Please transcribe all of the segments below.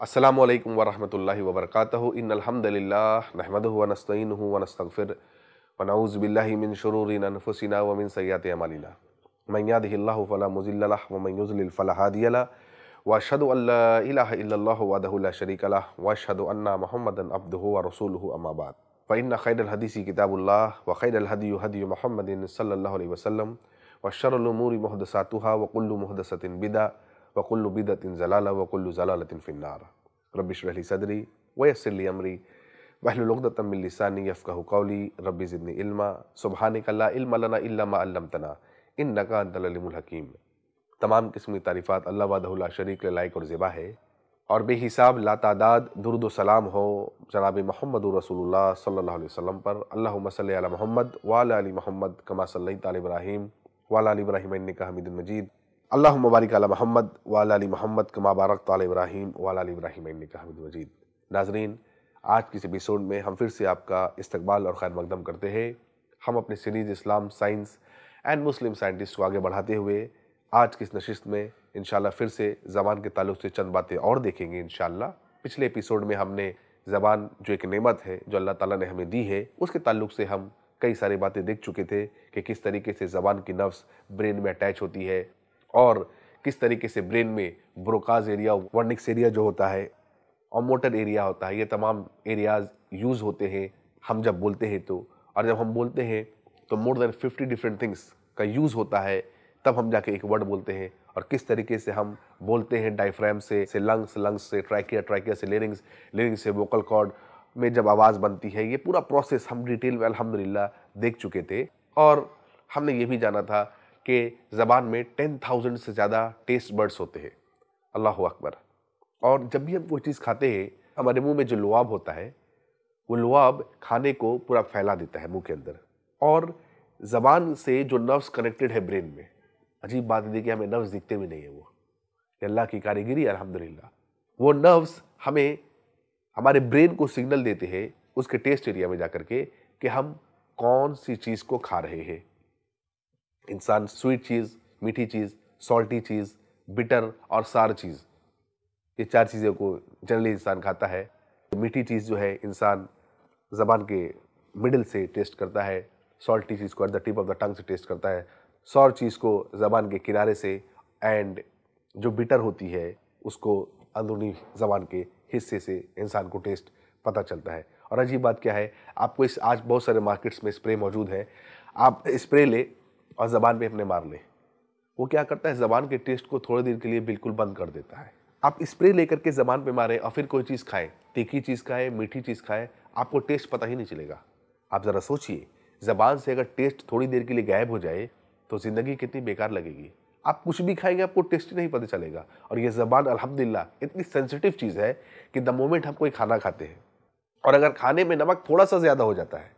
अस्सलाम वालेकुम वरहमतुल्लाहि वबरकातुहू इन्नल हम्दुलिल्लाह नहमदुहु व नस्तईनुहु व नस्तगफिर व नऊज़ु बिल्लाहि मिन शुरूरि अनफुसिना व मिन सय्याति अमालिना मन यहदिहिल्लाहु फला मुज़िल्ल लहु व मन युज़लिल फला हादिय लहु व अशहदु अल्ला इलाहा इल्लल्लाहु वहदहु ला शरीका लहु व अशहदु अन्ना मुहम्मदन अब्दुहु व रसूलुहु अम्मा बाद फ़इन्न खैरल हदीसी किताबुल्लाह व खैरल हदी हदी मुहम्मदिन सल्लल्लाहु अलैहि वसल्लम व शर्रुल उमूरि मुहदसातुहा व कुल्लु मुहदसतिन बिदा व कुल्लु बिदतिन जलाला व जलालतिन फिन्नार रब्बिश रहली सदरी व अमरी वहलुल उक़दतम मिन लिसानी यफ़क़हु क़ौली रब्बि ज़िदनी इल्मा सुब्हानका ला इल्म लना इल्ला मा अल्लमतना इन्नका अंतल अलीमुल हकीम तमाम किस्म की तारीफ़ात अल्लाह वहदहुल्ला शरीक लायक और ज़िबा है। और बेहिसाब लातादाद दुरुद सलाम हो जनाब मोहम्मद रसूलुल्लाह सल्लल्लाहु अलैहि वसल्लम पर। अल्लाहुम्मा सल्लि अला मोहम्मद वाला अली मोहम्मद, कमा सल्लैत इब्राहीम वाला इब्राहीम मजीद। अल्लाह मुबारक अला मोहम्मद वाला अली मोहम्मद कमा बारक ताल इब्राहीम वाला इब्राहीम हमीदुल मजीद। नाजरीन, आज के इस एपिसोड में हम फिर से आपका इस्तकबाल और खैर मकदम करते हैं। हम अपने series Islam science and Muslim scientist को आगे बढ़ाते हुए आज की इस नशिस्त में इन फिर से ज़बान के ताल्लुक से चंद बातें और देखेंगे इन पिछले एपिसोड में हमने ज़बान जो एक नेमत है, जो अल्लाह ताला ने हमें दी है, उसके ताल्लुक से हम कई सारी बातें देख चुके थे कि किस तरीके से ज़बान की नफ्स ब्रेन में अटैच होती है और किस तरीके से ब्रेन में ब्रोकाज एरिया, वर्निक्स एरिया जो होता है और मोटर एरिया होता है, ये तमाम एरियाज़ यूज़ होते हैं, हम जब बोलते हैं तो। और जब हम बोलते हैं तो more than fifty different things का यूज़ होता है, तब हम जाके एक वर्ड बोलते हैं। और किस तरीके से हम बोलते हैं डायफ्राम से से लंग्स लंग्स से ट्रैकिया ट्रैकिया से लेरिंग्स लेरिंग्स से वोकल कॉर्ड में जब आवाज़ बनती है, ये पूरा प्रोसेस हम डिटेल में अल्हम्दुलिल्लाह देख चुके थे। और हमने ये भी जाना था कि ज़बान में टेन थाउज़ेंड से ज़्यादा टेस्ट बर्ड्स होते हैं। अल्लाह अकबर। और जब भी हम कोई चीज़ खाते हैं, हमारे मुँह में जो लुआब होता है, वो लुआब खाने को पूरा फैला देता है मुँह के अंदर। और ज़बान से जो नर्व्स कनेक्टेड है ब्रेन में, अजीब बात है कि हमें नर्व्स दिखते भी नहीं है वो। अल्लाह की कारीगिरी अल्हम्दुलिल्लाह। वो नर्व्स हमें, हमारे ब्रेन को सिग्नल देते हैं, उसके टेस्ट एरिया में जा कर के कि हम कौन सी चीज़ को खा रहे हैं। इंसान स्वीट चीज़, मीठी चीज़ सॉल्टी चीज़ बिटर और सार चीज़। ये चार चीज़ों को जनरली इंसान खाता है। मीठी चीज़ जो है, इंसान ज़बान के मिडिल से टेस्ट करता है। सॉल्टी चीज़ को at the tip of the tongue से टेस्ट करता है। सौर चीज़ को ज़बान के किनारे से एंड जो बिटर होती है, उसको अंदरूनी ज़बान के हिस्से से इंसान को टेस्ट पता चलता है। और अजीब बात क्या है, आपको इस आज बहुत सारे मार्केट्स में स्प्रे मौजूद है। आप स्प्रे ले और ज़बान पे अपने मार ले वो क्या करता है? ज़बान के टेस्ट को थोड़ी देर के लिए बिल्कुल बंद कर देता है। आप स्प्रे लेकर के ज़बान पे मारें और फिर कोई चीज़ खाएँ। तीखी चीज़ खाएँ, मीठी चीज़ खाएँ, आपको टेस्ट पता ही नहीं चलेगा। आप ज़रा सोचिए, ज़बान से अगर टेस्ट थोड़ी देर के लिए गायब हो जाए तो ज़िंदगी कितनी बेकार लगेगी। आप कुछ भी खाएँगे, आपको टेस्ट नहीं पता चलेगा। और ये ज़बान अलहमदिल्ला इतनी सेंसिटिव चीज़ है कि द मोमेंट हम कोई खाना खाते हैं। और अगर खाने में नमक थोड़ा सा ज़्यादा हो जाता है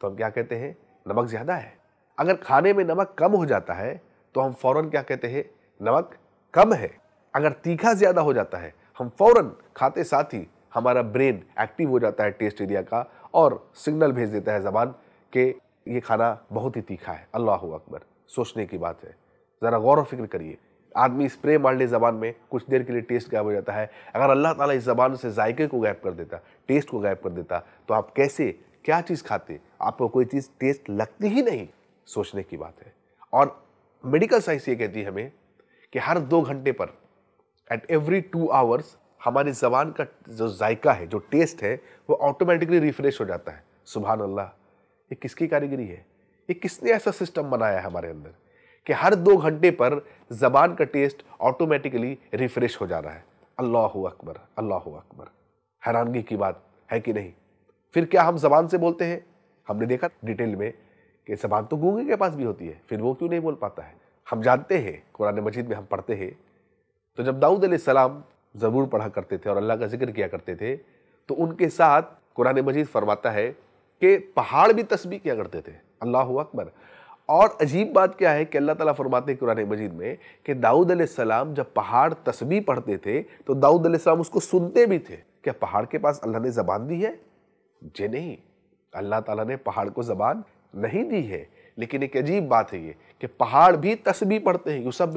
तो हम क्या कहते हैं? नमक ज़्यादा है। अगर खाने में नमक कम हो जाता है तो हम फ़ौरन क्या कहते हैं? नमक कम है। अगर तीखा ज़्यादा हो जाता है, हम फ़ौरन खाते साथ ही हमारा ब्रेन एक्टिव हो जाता है टेस्ट एरिया का और सिग्नल भेज देता है ज़बान कि ये खाना बहुत ही तीखा है। अल्लाह अकबर। सोचने की बात है। ज़रा गौर फ़िक्र करिए। आदमी स्प्रे मार ले ज़बान में, कुछ देर के लिए टेस्ट गायब हो जाता है। अगर अल्लाह ताला इस ज़बान से जायके को गायब कर देता, टेस्ट को गायब कर देता तो आप कैसे, क्या चीज़ खाते? आपको कोई चीज़ टेस्ट लगती ही नहीं। सोचने की बात है। और मेडिकल साइंस ये कहती है हमें कि हर दो घंटे पर एट एवरी टू आवर्स हमारी जबान का जो जायका है, जो टेस्ट है, वो ऑटोमेटिकली रिफ्रेश हो जाता है। सुबह अल्लाह ये किसकी कारीगरी है? ये किसने ऐसा सिस्टम बनाया है हमारे अंदर कि हर दो घंटे पर जबान का टेस्ट ऑटोमेटिकली रिफ्रेश हो जा रहा है? अल्लाह अकबर अल्लाह अकबर। हैरानगी की बात है कि नहीं? फिर क्या हम जबान से बोलते हैं? हमने देखा डिटेल में कि जबान तो गूँगे के पास भी होती है, फिर वो क्यों नहीं बोल पाता है? हम जानते हैं, कुरान मजीद में हम पढ़ते हैं। तो जब दाऊद सलाम ज़रूर पढ़ा करते थे और अल्लाह का ज़िक्र किया करते थे तो उनके साथ कुरान मजीद फरमाता है कि पहाड़ भी तस्बी किया करते थे। अल्लाह अकबर। और अजीब बात क्या है कि अल्लाह ताला फरमाते हैं कुरान मजीद में कि दाऊद सलाम जब पहाड़ तस्बी पढ़ते थे तो दाऊद सलाम उसको सुनते भी थे। क्या पहाड़ के पास अल्लाह ने ज़बान दी है? जी नहीं। अल्लाह ताला ने पहाड़ को ज़बान नहीं दी है। लेकिन एक अजीब बात है ये कि पहाड़ भी तस्बी पढ़ते हैं। यूसब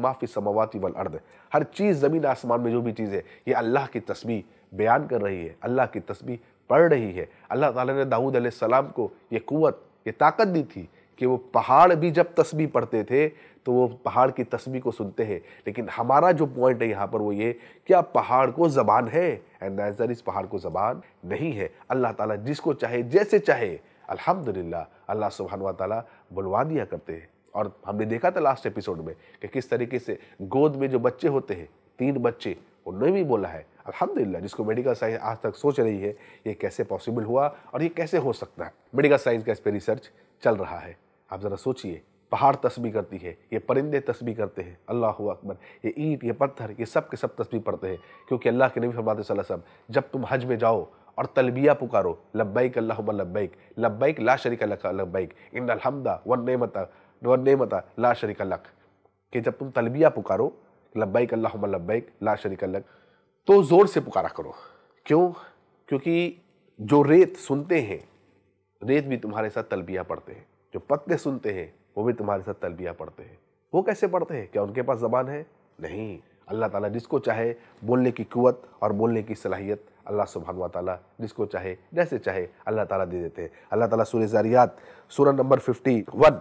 माफ़ी समावाती वल अर्द। हर चीज़ ज़मीन आसमान में जो भी चीज़ है, ये अल्लाह की तस्बी बयान कर रही है। अल्लाह की तस्बी पढ़ रही है। अल्लाह ताला ने दाऊद सलाम को ये कुत ये ताकत दी थी कि वो पहाड़ भी जब तस्बी पढ़ते थे तो वो पहाड़ की तस्बी को सुनते हैं। लेकिन हमारा जो पॉइंट है यहाँ पर वो ये, क्या पहाड़ को ज़बान है? एंड आंसर इस पहाड़ को ज़बान नहीं है। अल्लाह ताला जिसको चाहे, जैसे चाहे अल्हम्दुलिल्लाह, अल्लाह सुबहान ताला बुलवा दिया करते हैं। और हमने देखा था लास्ट एपिसोड में कि किस तरीके से गोद में जो बच्चे होते हैं, तीन बच्चे, उन्होंने भी बोला है, अल्हम्दुलिल्लाह, जिसको मेडिकल साइंस आज तक सोच रही है, ये कैसे पॉसिबल हुआ और ये कैसे हो सकता है? मेडिकल साइंस का इस पर रिसर्च चल रहा है। आप ज़रा सोचिए, पहाड़ तस्बी करती है, ये परिंदे तस्बी करते हैं, अल्लाह अकबर, ये ईट, ये पत्थर, ये सब के सब तस्बी पढ़ते हैं। क्योंकि अल्लाह के नबी फरमाते वसल्लम, जब तुम हज में जाओ और तलबिया पुकारो, लब्बैक अल्लाह लब्बैक लब्बैक ला शरीक लब्बैक इन अलहमदा वन नेमता वन नेमता ला शरीक लक। कि जब तुम तलबिया पुकारो, लब्बैक अल्लाह लब्बैक, ला शरीक लक तो ज़ोर से पुकारा करो। क्यों? क्योंकि जो रेत सुनते हैं, रेत भी तुम्हारे साथ तलबिया पढ़ते हैं। जो पत्ते सुनते हैं, वो भी तुम्हारे साथ तलबिया पढ़ते हैं। वो कैसे पढ़ते हैं? क्या उनके पास ज़बान है? नहीं। अल्लाह ताला जिसको चाहे बोलने की कुवत और बोलने की सलाहियत अल्लाह सुबहान ताला जिसको चाहे, जैसे चाहे, अल्लाह ताला दे देते हैं। अल्लाह ताला सूर्य ज़ारियात, सूरह नंबर फिफ्टी वन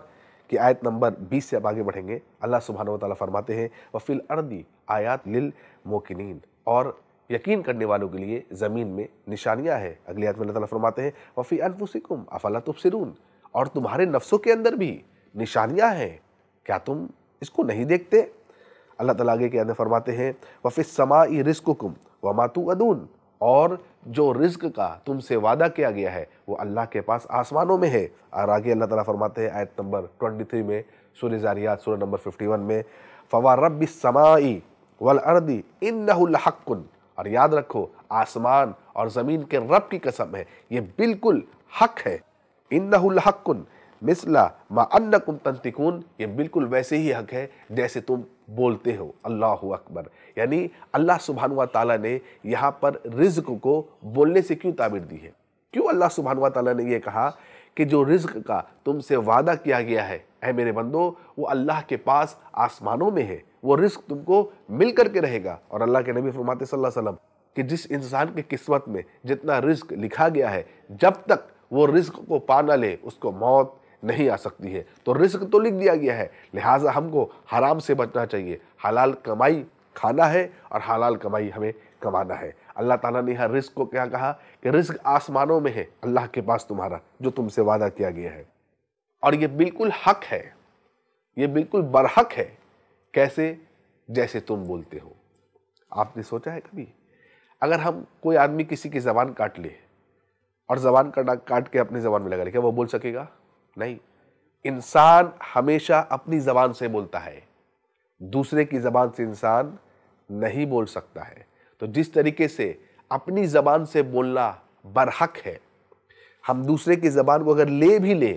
की आयत नंबर 20 से अब आगे बढ़ेंगे। अल्लाह सुबहान ताला फरमाते हैं, वफ़िल अर्दी आयात लिल मोकिन और यकीन करने वालों के लिए ज़मीन में निशानियाँ हैं। अगली आयत में अल्लाह ताला फरमाते हैं, वफ़ी अनफुसिकुम, अफला तुबसिरून? और तुम्हारे नफ्सों के अंदर भी निशानियाँ हैं। क्या तुम इसको नहीं देखते? अल्लाह ताला आगे के अंदर फरमाते हैं, वफ़िस समाई रिस्कुम व मातू अदून और जो रिज्क का तुमसे वादा किया गया है, वो अल्लाह के पास आसमानों में है। और आगे अल्लाह ताला फरमाते हैं, आयत नंबर 23 में सूर्य जारियात सूर्य नंबर 51 में, फ़वा रब समाई वल अर्दी इन हक्कुन और याद रखो, आसमान और ज़मीन के रब की कसम है, ये बिल्कुल हक है। इन हक्कुन मिसला मा अन्नकुम तंतिकून, ये बिल्कुल वैसे ही हक है, जैसे तुम बोलते हो, अल्लाह अकबर। यानी अल्लाह सुबहान ताला ने यहाँ पर रिज्क को बोलने से क्यों ताबिर दी है? क्यों अल्लाह सुबहान ताला ने यह कहा कि जो रिज्क का तुमसे वादा किया गया है, ऐ मेरे बंदो, वो अल्लाह के पास आसमानों में है, वो रिस्क तुमको मिल करके रहेगा। और अल्लाह के नबी फरमाते वसल्लम कि जिस इंसान की किस्मत में जितना रिस्क लिखा गया है, जब तक वो रिस्क को पाना ले, उसको मौत नहीं आ सकती है। तो रिस्क तो लिख दिया गया है, लिहाजा हमको हराम से बचना चाहिए। हलाल कमाई खाना है और हलाल कमाई हमें कमाना है। अल्लाह ताला ने हर रिस्क को क्या कहा कि रिस्क आसमानों में है, अल्लाह के पास तुम्हारा, जो तुमसे वादा किया गया है। और ये बिल्कुल हक है, ये बिल्कुल बरहक है। कैसे? जैसे तुम बोलते हो। आपने सोचा है कभी? अगर हम कोई आदमी किसी की ज़बान काट ले और ज़बान काट के अपनी ज़बान में लगा ले, क्या वो बोल सकेगा? नहीं, इंसान हमेशा अपनी जबान से बोलता है। दूसरे की जबान से इंसान नहीं बोल सकता है। तो जिस तरीके से अपनी जबान से बोलना बरहक है, हम दूसरे की जबान को अगर ले भी ले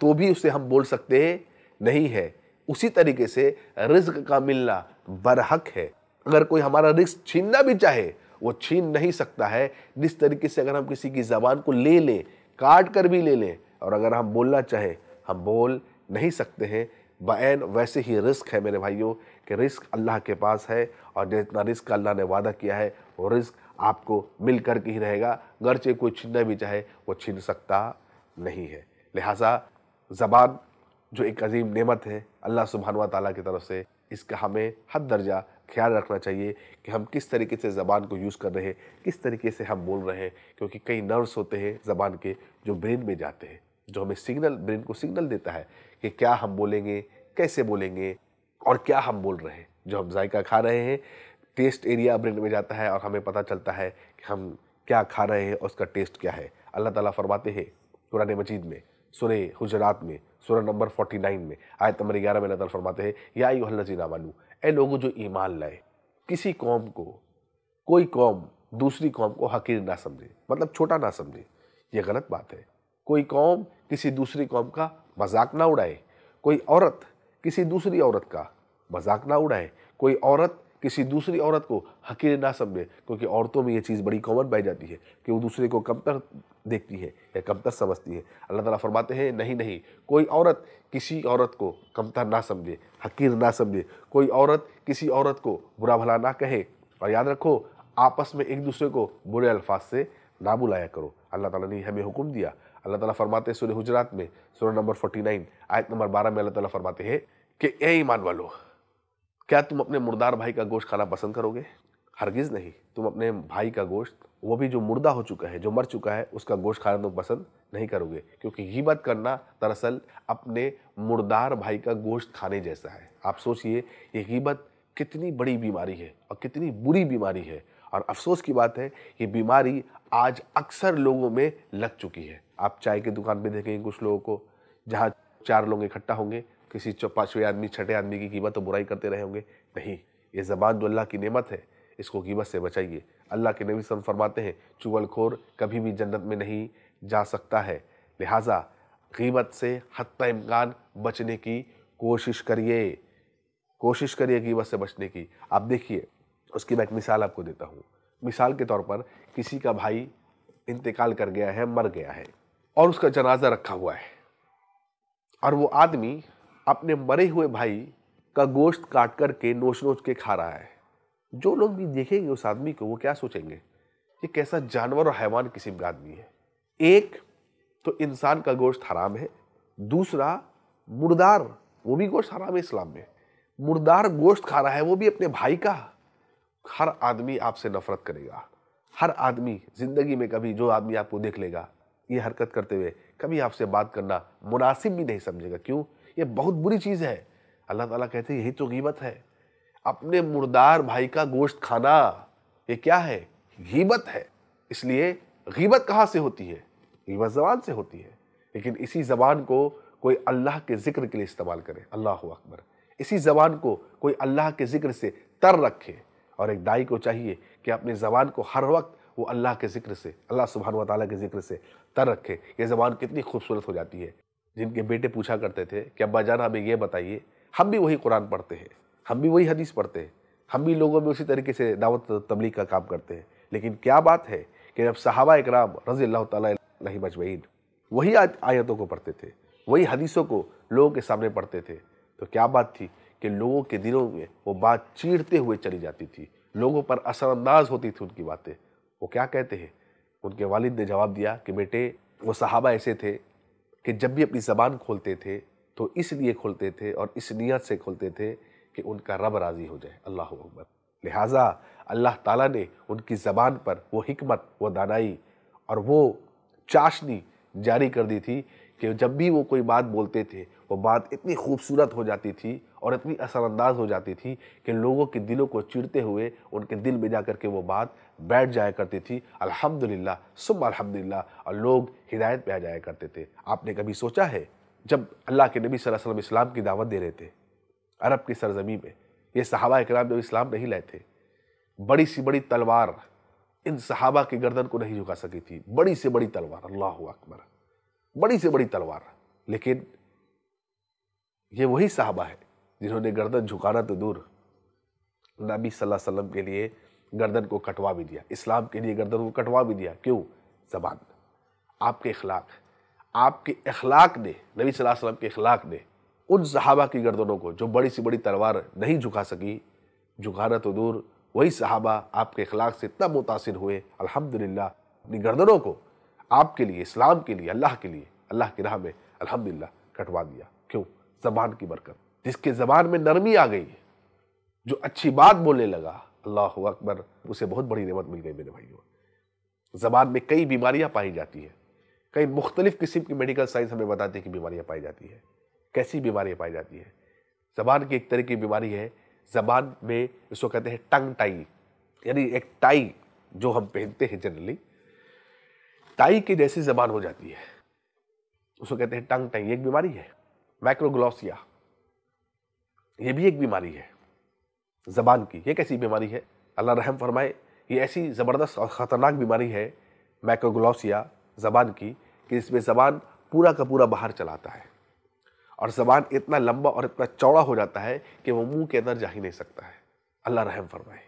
तो भी उसे हम बोल सकते नहीं है। उसी तरीके से रिज्क का मिलना बरहक है। अगर कोई हमारा रिस्क छीनना भी चाहे, वो छीन नहीं सकता है। जिस तरीके से अगर हम किसी की जबान को ले लें, काट कर भी ले लें और अगर हम बोलना चाहें, हम बोल नहीं सकते हैं। बैन वैसे ही रिस्क है मेरे भाइयों, कि रिस्क अल्लाह के पास है और जितना रिस्क अल्लाह ने वादा किया है, वो रिस्क आपको मिल कर के ही रहेगा। गर्चे कोई छीनना भी चाहे, वो छीन सकता नहीं है। लिहाजा ज़बान जो एक अजीम नेमत है, अल्लाह सुबहान ताला की तरफ़ से, इसका हमें हद दर्जा ख्याल रखना चाहिए कि हम किस तरीके से ज़बान को यूज़ कर रहे हैं, किस तरीके से हम बोल रहे हैं, क्योंकि कई नर्व्स होते हैं ज़बान के जो ब्रेन में जाते हैं। जो हमें सिग्नल, ब्रेन को सिग्नल देता है कि क्या हम बोलेंगे, कैसे बोलेंगे और क्या हम बोल रहे हैं। जो हम जायका खा रहे हैं, टेस्ट एरिया ब्रेन में जाता है और हमें पता चलता है कि हम क्या खा रहे हैं और उसका टेस्ट क्या है। अल्लाह ताला फरमाते हैं कुरान मजीद में सुरे हुजरात में सुर नंबर 49 में, आयत नंबर ग्यारह में अल्लाह फरमाते हैं, या यूहल्लजीना मानू ए लोगों जो ईमान लाए, किसी कौम को, कोई कौम दूसरी कौम को हकीर ना समझे मतलब छोटा ना समझे, ये गलत बात है। कोई कौम किसी दूसरी कौम का मज़ाक ना उड़ाए। कोई औरत किसी दूसरी औरत का मज़ाक ना उड़ाए। कोई औरत किसी दूसरी औरत को हकीर ना समझे, क्योंकि औरतों में ये चीज़ बड़ी कॉमन पाई जाती है कि वो दूसरे को कमतर देखती है या कमतर समझती है। अल्लाह ताला फरमाते हैं, नहीं नहीं, कोई औरत किसी औरत को कमतर ना समझे, हकीर ना समझे। कोई औरत किसी औरत को बुरा भला ना कहे। और याद रखो, आपस में एक दूसरे को बुरे अल्फाज से ना बुलाया करो। अल्लाह ताला ने हमें हुक्म दिया अल्लाह ताला फरमाते हैं सूर्य हुजरात में सूर्य नंबर 49 आयत नंबर 12 में अल्लाह ताला फरमाते हैं कि, ए ईमान वालो, क्या तुम अपने मुर्दार भाई का गोश्त खाना पसंद करोगे? हरगिज़ नहीं। तुम अपने भाई का गोश्त, वो भी जो मुर्दा हो चुका है, जो मर चुका है, उसका गोश्त खाना तुम पसंद नहीं करोगे, क्योंकि गिबत करना दरअसल अपने मुर्दार भाई का गोश्त खाने जैसा है। आप सोचिए, ये गिबत कितनी बड़ी बीमारी है और कितनी बुरी बीमारी है। और अफसोस की बात है, ये बीमारी आज अक्सर लोगों में लग चुकी है। आप चाय की दुकान पे देखेंगे कुछ लोगों को, जहाँ चार लोग इकट्ठा होंगे, किसी पाँचवें आदमी, छठे आदमी की कीमत तो बुराई करते रहे होंगे। नहीं, ये ज़बान जो अल्लाह की नेमत है, इसको कीमत से बचाइए। अल्लाह के नबी सम फरमाते हैं, चुगलखोर कभी भी जन्नत में नहीं जा सकता है। लिहाजा, कीमत से हत्या इम्कान बचने की कोशिश करिए। कोशिश करिए कीमत से बचने की। आप देखिए उसकी मैं एक मिसाल आपको देता हूँ। मिसाल के तौर पर किसी का भाई इंतकाल कर गया है, मर गया है और उसका जनाजा रखा हुआ है और वो आदमी अपने मरे हुए भाई का गोश्त काट कर के नोच नोच के खा रहा है। जो लोग भी देखेंगे उस आदमी को वो क्या सोचेंगे? ये कैसा जानवर और हैवान किसी का आदमी है। एक तो इंसान का गोश्त हराम है। दूसरा, मुर्दार, वो भी गोश्त हराम है इस्लाम में। मुर्दार गोश्त खा रहा है, वो भी अपने भाई का। हर आदमी आपसे नफरत करेगा। हर आदमी ज़िंदगी में कभी जो आदमी आपको देख लेगा, ये हरकत करते हुए कभी आपसे बात करना मुनासिब भी नहीं समझेगा। क्यों? ये बहुत बुरी चीज़ है। अल्लाह ताला कहते हैं, यही तो कीमत है। अपने मुर्दार भाई का गोश्त खाना, ये क्या है? गीबत है। इसलिए गीबत कहाँ से होती है? गीबत जबान से होती है। लेकिन इसी जबान को कोई अल्लाह के ज़िक्र के लिए इस्तेमाल करे। अल्लाह अकबर। इसी जबान को कोई अल्लाह के ज़िक्र से तर रखे। और एक दाई को चाहिए कि अपनी ज़बान को हर वक्त वो अल्लाह के ज़िक्र से, अल्लाह सुबहान ताली के ज़िक्र से तर रखे। ये ज़बान कितनी खूबसूरत हो जाती है। जिनके बेटे पूछा करते थे कि, अब्बा जान हमें ये बताइए, हम भी वही कुरान पढ़ते हैं, हम भी वही हदीस पढ़ते हैं, हम भी लोगों में उसी तरीके से दावत तबलीग का काम करते हैं। लेकिन क्या बात है कि जब सहाबा इकराम रज़ी अल्लाह तजमैन वही आयतों को पढ़ते थे, वही हदीसों को लोगों के सामने पढ़ते थे तो क्या बात थी कि लोगों के दिलों में वो बात चीरते हुए चली जाती थी। लोगों पर असरअंदाज होती थी उनकी बातें। वो क्या कहते हैं? उनके वालिद ने जवाब दिया कि बेटे, वो सहाबा ऐसे थे कि जब भी अपनी ज़बान खोलते थे तो इसलिए खोलते थे और इस नीयत से खोलते थे कि उनका रब राज़ी हो जाए। अल्लाह अकबर। लिहाजा अल्लाह ताला ने उनकी ज़बान पर वो हिकमत, वो दानाई और वो चाशनी जारी कर दी थी कि जब भी वो कोई बात बोलते थे, वो बात इतनी खूबसूरत हो जाती थी और इतनी असरअंदाज हो जाती थी कि लोगों के दिलों को चिरते हुए उनके दिल में जा कर के वो बात बैठ जाया करती थी। अल्हम्दुलिल्लाह सुब अल्हम्दुलिल्लाह, और लोग हिदायत पे आ जाया करते थे। आपने कभी सोचा है, जब अल्लाह के नबी सल्लल्लाहु अलैहि वसल्लम इस्लाम की दावत दे रहे थे, अरब की सरजमी में, ये सहाबा इकराम जब इस्लाम नहीं लाए थे, बड़ी सी बड़ी तलवार इन सहाबा की गर्दन को नहीं झुका सकी थी, बड़ी से बड़ी तलवार, अल्लाह अकबर। बड़ी से बड़ी तलवार लेकिन ये वही साहबा है जिन्होंने गर्दन झुकाना तो दूर नबी सल्लल्लाहु अलैहि वसल्लम के लिए गर्दन को कटवा भी दिया। इस्लाम के लिए गर्दन को कटवा भी दिया। क्यों? जबान। आपके अखलाक। आपके अखलाक ने, नबी सल्लल्लाहु अलैहि वसल्लम के अखलाक ने उन सहाबा की गर्दनों को, जो बड़ी सी बड़ी तलवार नहीं झुका सकी, झुकाना तो दूर, वही सहाबा आपके अखलाक से इतना मुतासर हुए, अल्हम्दुलिल्लाह, अपनी गर्दनों को आपके लिए, इस्लाम के लिए, अल्लाह के लिए, अल्लाह की राह में अल्हम्दुलिल्लाह कटवा दिया। क्यों? जबान की बरकत। जिसके जबान में नरमी आ गई, जो अच्छी बात बोलने लगा, अल्लाह अकबर, उसे बहुत बड़ी नेमत मिल गई मेरे भाइयों। जबान में कई बीमारियाँ पाई जाती हैं। कई मुख्तलिफ़ किस्म की मेडिकल साइंस हमें बताती है कि बीमारियाँ पाई जाती हैं। कैसी बीमारियाँ पाई जाती है? जबान की एक तरह की बीमारी है, जबान में इसको कहते हैं टंग टाई, यानी एक टाई जो हम पहनते हैं जनरली टाई के जैसी जबान हो जाती है। उसको कहते हैं टंग टाई एक बीमारी है। माइक्रोग्लोसिया ये भी एक बीमारी है। जबान की, ये कैसी बीमारी है? अल्लाह रहम फरमाए, ये ऐसी ज़बरदस्त और ख़तरनाक बीमारी है मैक्रोग्लोसिया ज़बान की, कि इसमें ज़बान पूरा का पूरा बाहर चलाता है। और ज़बान इतना लंबा और इतना चौड़ा हो जाता है कि वो मुँह के अंदर जा ही नहीं सकता है। अल्लाह रहम फरमाए।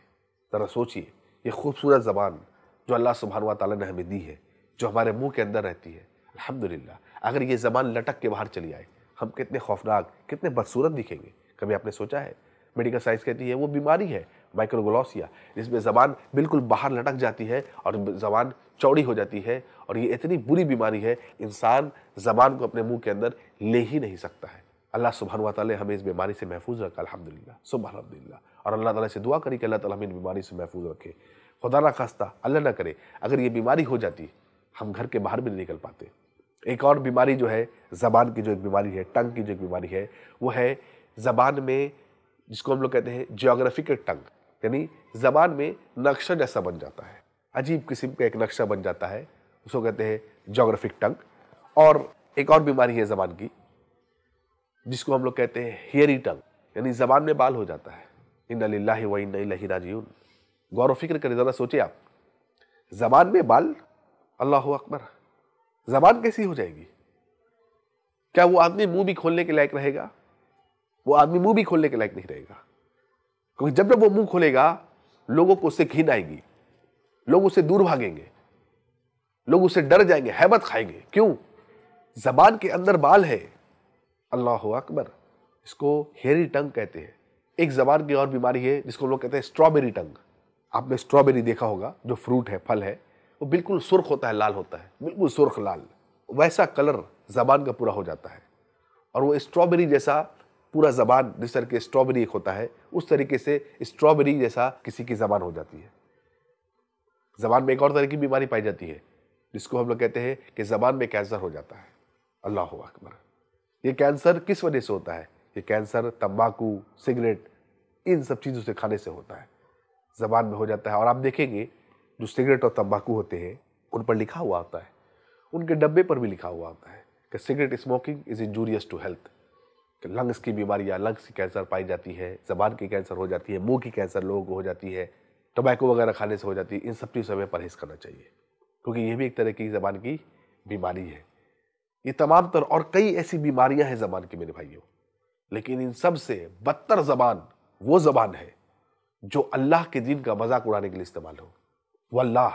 ज़रा सोचिए, ये खूबसूरत ज़बान जो अल्लाह सुबहान ताला ने हमें दी है जो हमारे मुँह के अंदर रहती है। अल्हम्दुलिल्लाह। अगर ये ज़बान लटक के बाहर चली आए, हम कितने खौफनाक, कितने बदसूरत दिखेंगे। कभी आपने सोचा है? मेडिकल साइंस कहती है, वो बीमारी है, माइक्रोग्लोसिया। जिसमें ज़बान बिल्कुल बाहर लटक जाती है और ज़बान चौड़ी हो जाती है और ये इतनी बुरी बीमारी है, इंसान ज़बान को अपने मुँह के अंदर ले ही नहीं सकता है। अल्लाह सुबहान वाले हमें इस बीमारी से महफूज रखा। अलहमदिल्ला सुबह अलहमदिल्ला और अल्लाह ताला से दुआ करी कि अल्लाह ताला हमें इन बीमारी से महफूज रखे। खुदा ना खास्ता, अल्लाह ना करे, अगर ये बीमारी हो जाती हम घर के बाहर भी नहीं निकल पाते। एक और बीमारी जो है, ज़बान की जो एक बीमारी है, टंग की जो एक बीमारी है, वो है ज़बान में जिसको हम लोग कहते हैं जियोग्राफिकल टंग, यानी ज़बान में नक्शा जैसा बन जाता है। अजीब किस्म का एक नक्शा बन जाता है, उसको कहते हैं जोग्राफिक टंग। और एक और बीमारी है ज़बान की, जिसको हम लोग कहते हैं हेयरी टंग, यानी ज़बान में बाल हो जाता है। इन अल्लाह व इन राजीन गौर फ़िक्र करें ज़रा सोचिए आप, ज़बान में बाल अल्लाह अकबर, ज़बान कैसी हो जाएगी? क्या वो आदमी मुँह भी खोलने के लायक रहेगा? वो आदमी मुँह भी खोलने के लायक नहीं रहेगा। क्योंकि जब जब वो मुँह खोलेगा, लोगों को उससे घिन आएगी। लोग उसे दूर भागेंगे। लोग उसे डर जाएँगे, हैबत खाएँगे। क्यों? जबान के अंदर बाल है। अल्लाह अकबर, इसको हेरी टंग कहते हैं। एक जबान की और बीमारी है, जिसको लोग कहते हैं स्ट्रॉबेरी टंग आपने स्ट्रॉबेरी देखा होगा, जो फ्रूट है, फल है। वो बिल्कुल सुर्ख होता है, लाल होता है। बिल्कुल सुर्ख लाल। वैसा कलर जबान का पूरा हो जाता है। और वो स्ट्रॉबेरी जैसा पूरा जबान, जिस तरह के स्ट्रॉबेरी एक होता है, उस तरीके से स्ट्रॉबेरी जैसा किसी की जबान हो जाती है। जबान में एक और तरह की बीमारी पाई जाती है, जिसको हम लोग कहते हैं कि जबान में कैंसर हो जाता है। अल्लाह अकबर। ये कैंसर किस वजह से होता है? ये कैंसर तंबाकू, सिगरेट, इन सब चीज़ों से खाने से होता है। जबान में हो जाता है। और आप देखेंगे जो सिगरेट और तंबाकू होते हैं, उन पर लिखा हुआ होता है। उनके डब्बे पर भी लिखा हुआ होता है कि cigarette smoking is injurious to health. कि लंग्स की बीमारियाँ, लंग्स की कैंसर पाई जाती है, जबान की कैंसर हो जाती है, मुँह की कैंसर लोगों को हो जाती है, टोबैको वगैरह खाने से हो जाती है, इन सब चीज़ों से हमें परहेज करना चाहिए। क्योंकि ये भी एक तरह की जबान की बीमारी है। ये तमाम तर, और कई ऐसी बीमारियाँ हैं जबान की, मेरे भाइयों। लेकिन इन सबसे बदतर जबान वो जबान है जो अल्लाह के दिन का मज़ाक उड़ाने के लिए इस्तेमाल हो। वो अल्लाह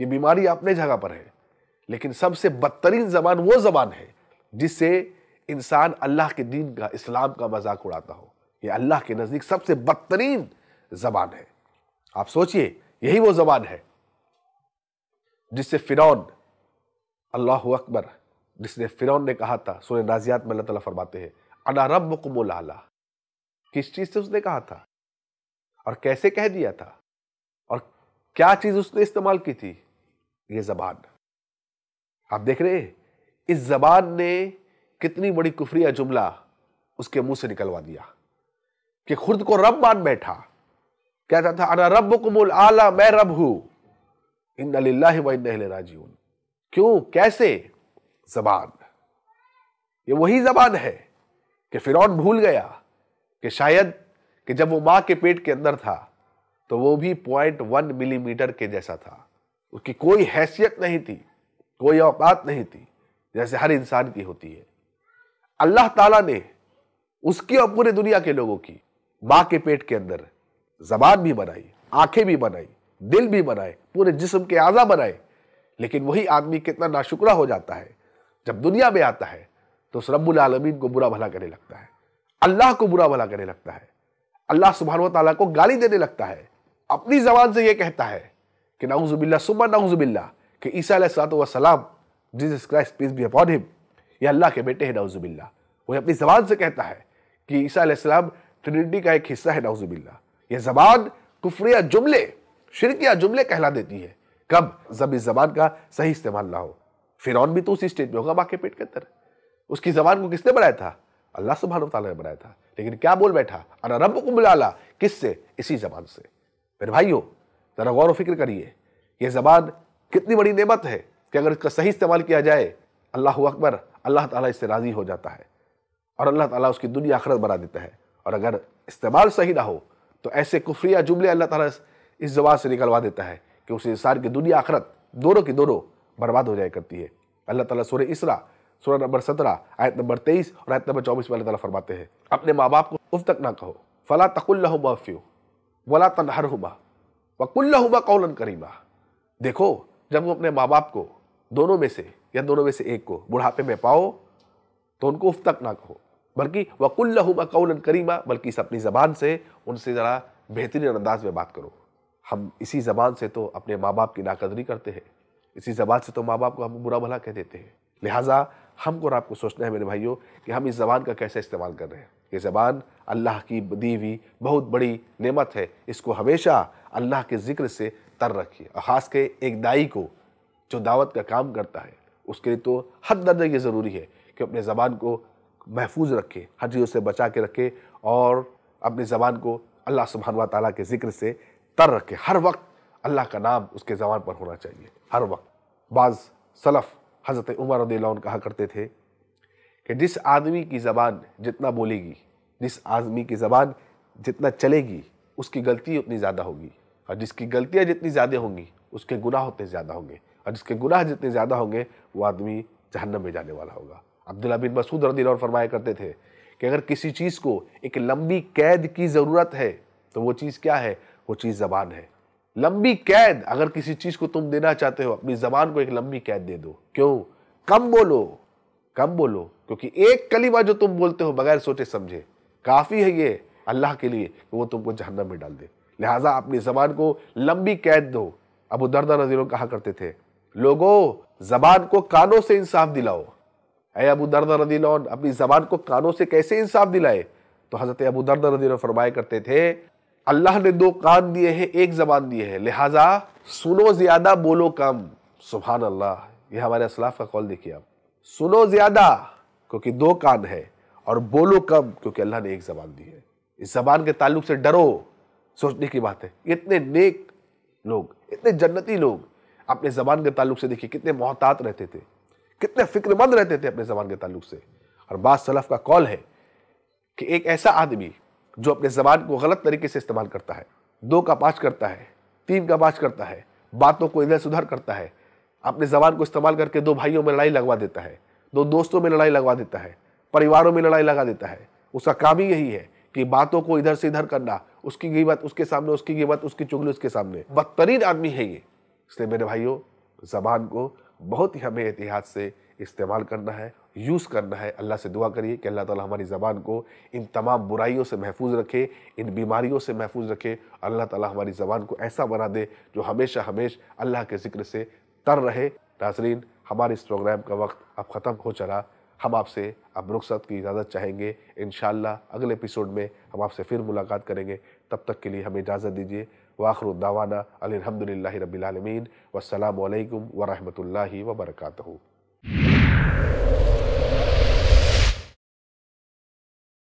ये बीमारी अपने जगह पर है, लेकिन सबसे बदतरीन जबान वो जबान है जिससे इंसान अल्लाह के दीन का, इस्लाम का मज़ाक उड़ाता हो। ये अल्लाह के नज़दीक सबसे बदतरीन जबान है। आप सोचिए, यही वो जबान है जिससे फिरौन, अल्लाह अकबर, जिसने फिरौन ने कहा था सुने नाजियात में अल्लाह फरमाते हैं, अना रब कुमुल किस चीज़ से उसने कहा था? और कैसे कह दिया था? क्या चीज़ उसने इस्तेमाल की थी? ये जबान। आप देख रहे हैं, इस जबान ने कितनी बड़ी कुफरिया जुमला उसके मुँह से निकलवा दिया, कि खुद को रब मान बैठा। कहता था, अना रब कुमुल आला, मैं रब हूँ। इन राजीवन क्यों? कैसे? जबान। ये वही जबान है कि फिर भूल गया कि शायद कि जब वो माँ के पेट के अंदर था तो वो भी पॉइंट वन मिलीमीटर के जैसा था। उसकी कोई हैसियत नहीं थी, कोई औकात नहीं थी, जैसे हर इंसान की होती है। अल्लाह ताला ने उसकी और पूरे दुनिया के लोगों की, माँ के पेट के अंदर जबान भी बनाई, आँखें भी बनाई, दिल भी बनाए, पूरे जिस्म के आज़ा बनाए। लेकिन वही आदमी कितना नाशुक्रा हो जाता है। जब दुनिया में आता है तो उस रब्बुल आलमीन को बुरा भला करने लगता है। अल्लाह को बुरा भला करने लगता है। अल्लाह सुबहान तला को गाली देने लगता है। अपनी जबान से यह कहता है कि नाउजुबिल्ला सुबह नाउजुबिल्ला कि ईसा सलाम Jesus Christ, peace be upon him. ये अल्लाह के बेटे हैं नाउजुबिल्ला वो अपनी जबान से कहता है कि ईसा अलैहिस्सलाम ट्रिनिटी का एक हिस्सा है नाउजुबिल्ला यह जबान कुफरिया जुमले, शिरकिया जुमले कहला देती है। कब? जब इस जबान का सही इस्तेमाल ना हो। फिर भी तो उसी स्टेज में होगा, बाकी पेट के अंदर। उसकी जबान को किसने बनाया था? अल्लाह सुबहान ने बनाया था। लेकिन क्या बोल बैठा? अना रब को बुलाला किससे? इसी जबान से। मेरे भाइयों, जरा गौर फ़िक्र करिए यह जबान कितनी बड़ी नेमत है कि अगर इसका सही इस्तेमाल किया जाए, अल्लाह अकबर, अल्लाह ताला इससे राज़ी हो जाता है और अल्लाह ताला उसकी दुनिया आखरत बना देता है। और अगर इस्तेमाल सही ना हो तो ऐसे कुफरिया जुमले अल्लाह ताला इस जबान से निकलवा देता है कि उस इंसान की दुनिया आखरत दोनों की दोनों बर्बाद हो जाया करती है। अल्लाह ताला सूर्य इसरा सूर्य नंबर सत्रह, आयत नंबर तेईस और आयत नंबर चौबीस में अल्लाह ताला फरमाते हैं, अपने माँ बाप को उफ तक ना कहो, फला तकुल्लह माफ़ियो। वला तनहर हुमा वकुल्ला हुमा कौलन करीमा। देखो, जब वो अपने माँ बाप को, दोनों में से, या दोनों में से एक को, बुढ़ापे में पाओ तो उनको उफ तक ना कहो। बल्कि वकुल्ला हुमा कौलन करीमा, बल्कि इस अपनी ज़बान से, उनसे ज़रा बेहतरीन अंदाज में बात करो। हम इसी ज़बान से तो अपने माँ बाप की नाकदरी करते हैं। इसी ज़बान से तो माँ बाप को हम बुरा भला कह देते हैं। लिहाजा हमको और आपको सोचना है मेरे भाइयों, कि हम इस ज़बान का कैसे इस्तेमाल कर रहे हैं। ये ज़बान अल्लाह की दी हुई बहुत बड़ी नेमत है। इसको हमेशा अल्लाह के ज़िक्र से तर रखिए। और ख़ास के एक दाई को जो दावत का काम करता है, उसके लिए तो हद दर्जा ये ज़रूरी है कि अपने ज़बान को महफूज रखे हर चीज़ों से बचा के रखे और अपनी ज़बान को अल्लाह सुबहान ताला के ज़िक्र से तर रखे। हर वक्त अल्लाह का नाम उसके ज़बान पर होना चाहिए। हर वक्त। बाज़ सलफ़ हज़रत उमर रदीन कहा करते थे कि जिस आदमी की ज़बान जितना बोलेगी, जिस आदमी की ज़बान जितना चलेगी, उसकी गलती उतनी ज़्यादा होगी। और जिसकी गलतियाँ जितनी ज़्यादा होंगी, उसके गुनाह उतने ज़्यादा होंगे। और जिसके गुनाह जितने ज़्यादा होंगे, वो आदमी जहन्नम में जाने वाला होगा। अब्दुल्ला बिन मसूद रदी और फरमाया करते थे कि अगर किसी चीज़ को एक लंबी कैद की ज़रूरत है तो वो चीज़ क्या है? वो चीज़ ज़बान है। लंबी कैद, अगर किसी चीज़ को तुम देना चाहते हो, अपनी ज़बान को एक लंबी कैद दे दो। क्यों? कम बोलो। कम बोलो? क्योंकि एक कलीमा जो तुम बोलते हो बगैर सोचे समझे, काफ़ी है ये अल्लाह के लिए कि वो तुमको जहन्नम में डाल दे। लिहाजा अपनी ज़बान को लंबी कैद दो। अबू दरदा नजीर कहा करते थे, लोगो, जबान को कानों से इंसाफ दिलाओ। अय अबू दरदा रदी अपनी जबान को कानों से कैसे इंसाफ दिलाए? तो हज़रत अबू दरदा रदी फरमाया करते थे, अल्लाह ने दो कान दिए हैं, एक जबान दिए है। लिहाजा सुनो ज़्यादा, बोलो कम। सुबहान अल्लाह, ये हमारे असलाफ का कौल देखिए आप। सुनो ज़्यादा, क्योंकि दो कान है, और बोलो कम, क्योंकि अल्लाह ने एक जबान दी है। इस जबान के ताल्लुक से डरो, सोचने की बात है। इतने नेक लोग, इतने जन्नती लोग, अपने जबान के ताल्लुक से देखिए, कितने मोहतात रहते थे, कितने फिक्रमंद रहते थे अपने जबान के ताल्लुक से। और बात सलफ का कॉल है कि एक ऐसा आदमी, जो अपने जबान को गलत तरीके से इस्तेमाल करता है, दो का पाँच करता है, तीन का पाँच करता है, बातों को इधर सुधर करता है अपने जबान को इस्तेमाल करके दो भाइयों में लड़ाई लगवा देता है, दो दोस्तों में लड़ाई लगवा देता है, परिवारों में लड़ाई लगा देता है। उसका काम ही यही है कि बातों को इधर से इधर करना, उसकी गिबत उसके सामने, उसकी गिबत उसकी चुगली उसके सामने। बदतरीन आदमी है ये। इसलिए मेरे भाइयों, जबान को बहुत ही हमें एहतियात से इस्तेमाल करना है, यूज़ करना है। अल्लाह से दुआ करिए कि अल्लाह ताला हमारी ज़बान को इन तमाम बुराइयों से महफूज रखे, इन बीमारियों से महफूज रखे। अल्लाह ताला हमारी ज़बान को ऐसा बना दे जो हमेशा हमेशा अल्लाह के ज़िक्र से तर रहे। नाजरीन, हमारे इस प्रोग्राम का वक्त अब ख़त्म हो चला। हम आपसे अब रुखसत की इजाज़त चाहेंगे। इन अगले एपिसोड में हम आपसे फिर मुलाकात करेंगे। तब तक के लिए हमें इजाज़त दीजिए। वाखर दावाना अलहमदिल्ला रबीआलमीन वसलम वरहमल वर्का